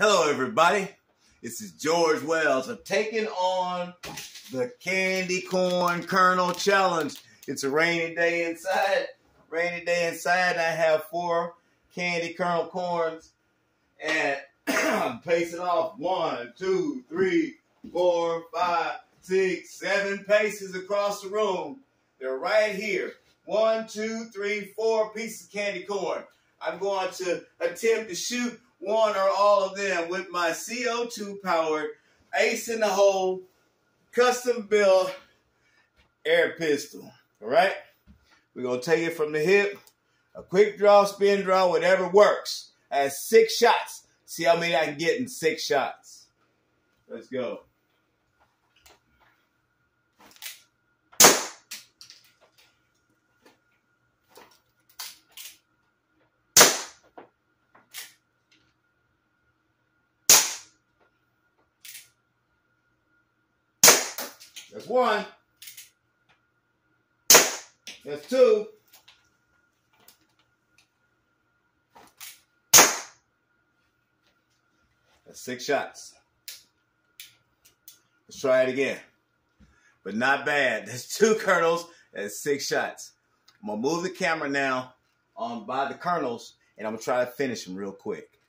Hello, everybody. This is George Wells. I'm taking on the Candy Corn Kernel Challenge. It's a rainy day inside. Rainy day inside. I have four candy kernel corns. And I'm pacing off one, two, three, four, five, six, seven paces across the room. They're right here. One, two, three, four pieces of candy corn. I'm going to attempt to shoot one or all of them with my CO2 powered ace in the hole custom built air pistol. All right? We're to take it from the hip, a quick draw, spin draw, whatever works. Have six shots. See how many I can get in six shots. Let's go. That's one. That's two. That's six shots. Let's try it again. But not bad. That's two kernels. That's six shots. I'm gonna move the camera now on by the kernels, and I'm gonna try to finish them real quick.